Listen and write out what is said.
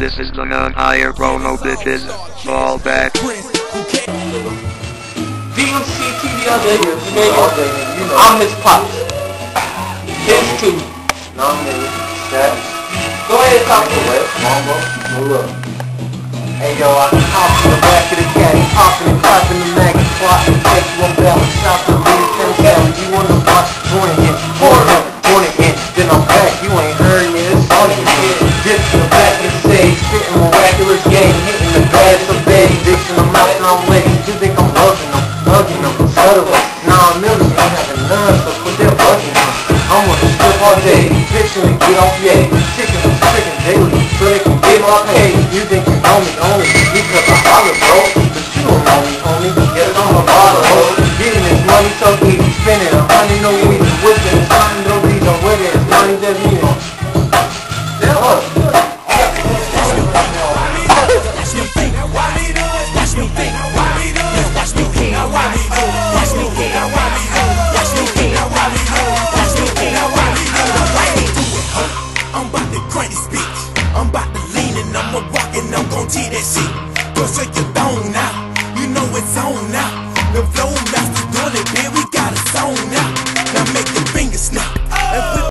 This is the non-hire promo bitches. Fall back. DMC TV on day, you know. I'm his pops. His too. No, nigga. That. Go ahead, and talk to him. Mambo. Hold up. Hey yo, I can hop in the back of the caddy, popping and clapping the mag, plotting, take you on balance, the lead, ten you wanna watch, join it, and say, spitting miraculous game, hitting the glass of bed, dicks in the mouth and I'm licking, you think I'm hugging them, hugging them, subtly, nah, million, ain't having none, so put that bucket in, I'm on the strip all day, fixing to get off yay, chicken, chicken daily, so they can get my pay, you think you know me only, because I holler, bro, the granny's bitch. I'm about to lean and I'ma rock and I'm gon' tee that shit. Go shake your thong now, you know it's on now. The flow master doing it, man, we got a song now. now